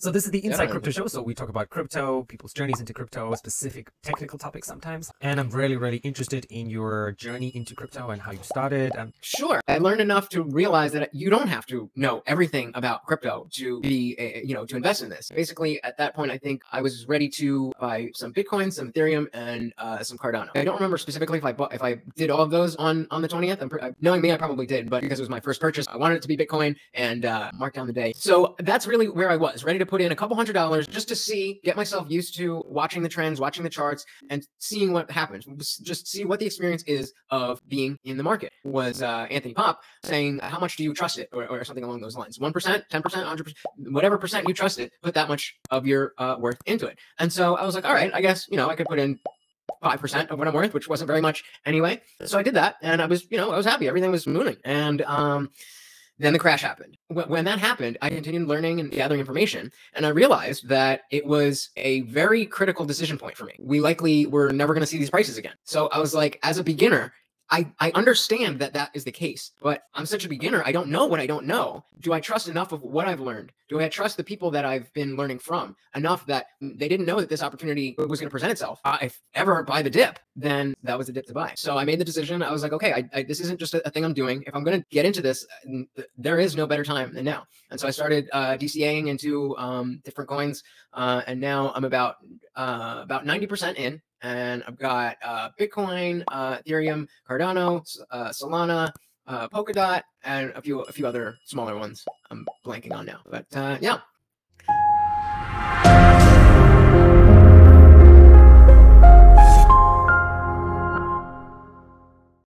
So this is the Inside Yeah. Crypto Show. So we talk about crypto, people's journeys into crypto, specific technical topics sometimes. And I'm really, really interested in your journey into crypto and how you started. And Sure. I learned enough to realize that you don't have to know everything about crypto to be, a, you know, to invest in this. Basically, at that point, I think I was ready to buy some Bitcoin, some Ethereum, and uh, some Cardano. I don't remember specifically if I bought, if I did all of those on on the 20th. I'm uh, knowing me, I probably did, but because it was my first purchase, I wanted it to be Bitcoin and uh, mark down the day. So that's really where I was, ready to put in a couple hundred dollars just to see, get myself used to watching the trends, watching the charts, and seeing what happens. Just see what the experience is of being in the market. Was uh, Anthony Pop saying, "How much do you trust it?" or, or something along those lines. One percent, ten percent, hundred percent, whatever percent you trust it, put that much of your uh, worth into it. And so I was like, all right, I guess you know I could put in five percent of what I'm worth, which wasn't very much anyway. So I did that, and I was, you know, I was happy. Everything was mooning, and um, then the crash happened. When, that happened, I continued learning and gathering information, and I realized that it was a very critical decision point for me. We likely were never going to see these prices again. So I was like, as a beginner. I, I understand that that is the case, but I'm such a beginner. I don't know what I don't know. Do I trust enough of what I've learned? Do I trust the people that I've been learning from enough that they didn't know that this opportunity was going to present itself? Uh, if ever buy the dip, then that was the dip to buy. So I made the decision. I was like, okay, I, I, this isn't just a, a thing I'm doing. If I'm going to get into this, there is no better time than now. And so I started uh, DCAing into um, different coins, uh, and now I'm about uh, about 90% in. And I've got uh, Bitcoin, uh, Ethereum, Cardano, uh, Solana, uh, Polkadot, and a few a few other smaller ones. I'm blanking on now, but uh, yeah.